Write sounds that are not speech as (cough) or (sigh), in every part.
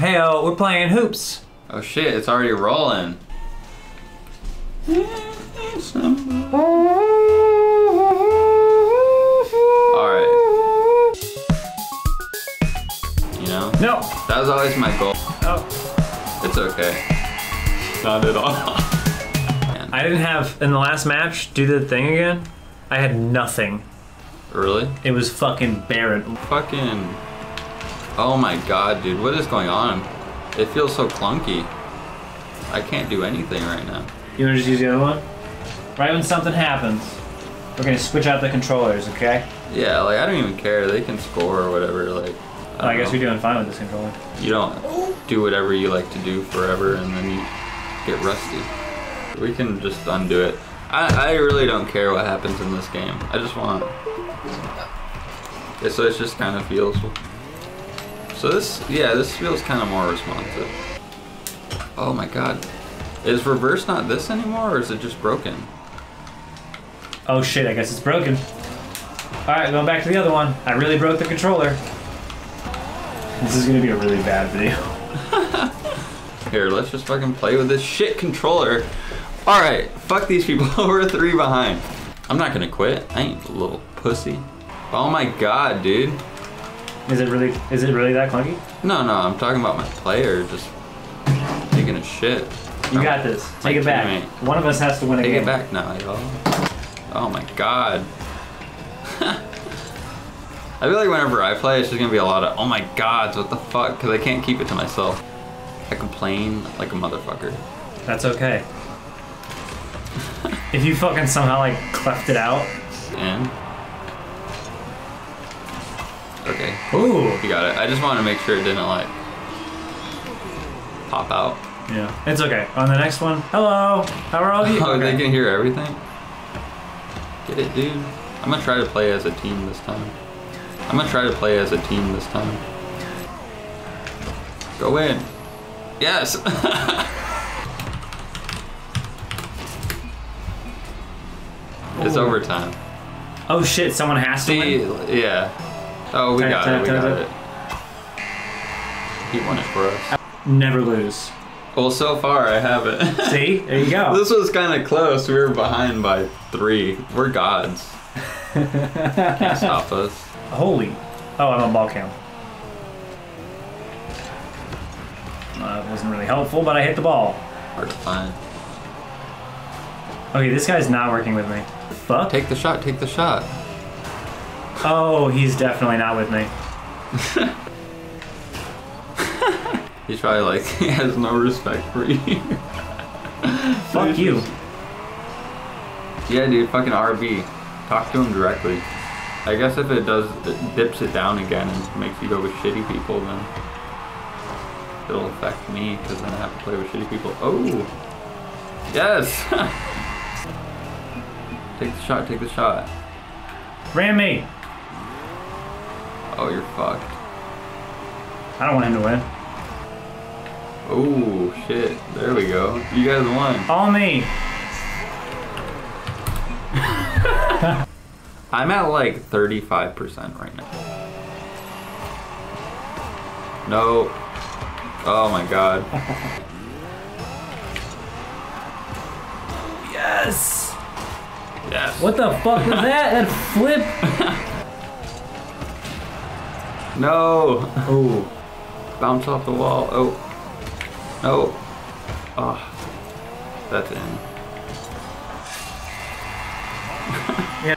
Hey, oh, we're playing hoops. Oh shit, it's already rolling. Alright. You know? No. That was always my goal. Oh. It's okay. Not at all. I didn't have in the last match do the thing again. I had nothing. really? It was fucking barren. Fucking. Oh my god, dude. What is going on? It feels so clunky. I can't do anything right now. You wanna just use the other one? Right when something happens, we're gonna switch out the controllers, okay? Yeah, like I don't even care. They can score or whatever. Like. I don't guess know. you're doing fine with this controller. You don't do whatever you like to do forever and then you get rusty. We can just undo it. I, I really don't care what happens in this game. I just want. Yeah, so it just kind of feels. So this, yeah, this feels kind of more responsive. Oh my god. Is reverse not this anymore or is it just broken? Oh shit, I guess it's broken. Alright, going back to the other one. I really broke the controller. This is gonna be a really bad video. (laughs) Here, let's just fucking play with this shit controller. Alright, fuck these people. (laughs) We're three behind. I'm not gonna quit. I ain't a little pussy. Oh my god, dude. Is it really is it really that clunky? No, no, I'm talking about my player just taking a shit. You got this. Take it back. teammate. One of us has to win a Take it back now, y'all. Oh my god. (laughs) I feel like whenever I play, it's just gonna be a lot of, oh my gods, what the fuck? Because I can't keep it to myself. I complain like a motherfucker. That's okay. if you fucking somehow like cleft it out. And. Okay, Ooh. you got it. I just wanted to make sure it didn't like pop out. Yeah. It's okay. On the next one. Hello. How are all you? (laughs) Oh, Okay. they can hear everything? Get it, dude? I'm gonna try to play as a team this time. I'm gonna try to play as a team this time. Go in. Yes! (laughs) it's overtime. Oh shit, someone has to See, win. yeah. Oh, we got it, we got it. He won it for us. Never lose. Well, so far I haven't. (laughs) See? There you go. This was kind of close. We were behind by three. We're gods. Can't (laughs) stop us. Holy. Oh, I'm on ball cam. Uh, that wasn't really helpful, but I hit the ball. Hard to find. Okay, this guy's not working with me. Fuck. Take the shot. Take the shot. Oh, he's definitely not with me. (laughs) He's probably like (laughs) he has no respect for you. (laughs) Fuck you. Yeah, dude. Fucking RB. Talk to him directly. I guess if it does, it dips it down again and makes you go with shitty people, then it'll affect me because then I have to play with shitty people. Oh, yes. take the shot. Take the shot. Ram me. Oh, you're fucked. I don't want him to win. Oh shit! There we go. You guys won. All me. (laughs) I'm at like 35% right now. No. Oh my god. (laughs) Yes. Yes. What the fuck was that? That flip. (laughs) No. Oh. Bounce off the wall. Oh. No. Oh. That's in. Yeah.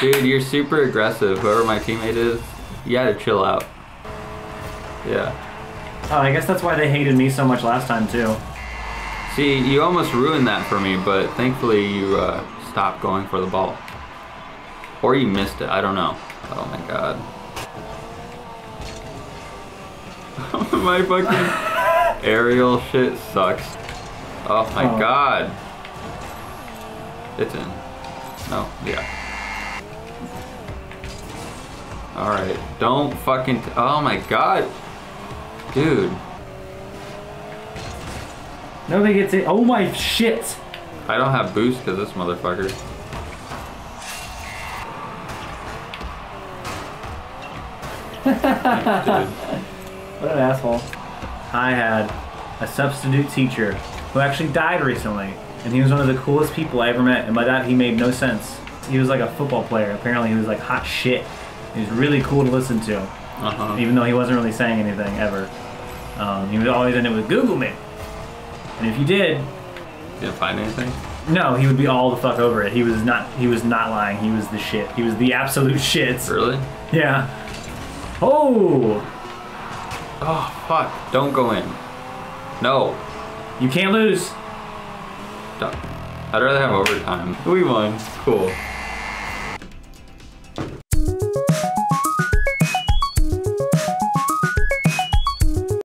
Dude, you're super aggressive. Whoever my teammate is, you gotta chill out. Yeah. Oh, I guess that's why they hated me so much last time too. See, you almost ruined that for me, but thankfully you uh, stopped going for the ball. Or you missed it, I don't know. Oh my god. (laughs) my fucking aerial shit sucks. Oh my Oh. god. It's in. No, yeah. Alright, don't fucking. T- oh my god. Dude. Nobody gets it. Oh my shit. I don't have boost because this motherfucker. Thanks, (laughs) dude. What an asshole. I had a substitute teacher who actually died recently, and he was one of the coolest people I ever met. And by that, he made no sense. He was like a football player. Apparently, he was like hot shit. He was really cool to listen to, Uh-huh. even though he wasn't really saying anything ever. Um, he was always in it with Google me. And if you did, you Didn't find anything? no, he would be all the fuck over it. He was not. He was not lying. He was the shit. He was the absolute (laughs) shit. Really? Yeah. Oh, Oh, fuck. Don't go in. No. you can't lose. I'd rather have overtime. We won. Cool.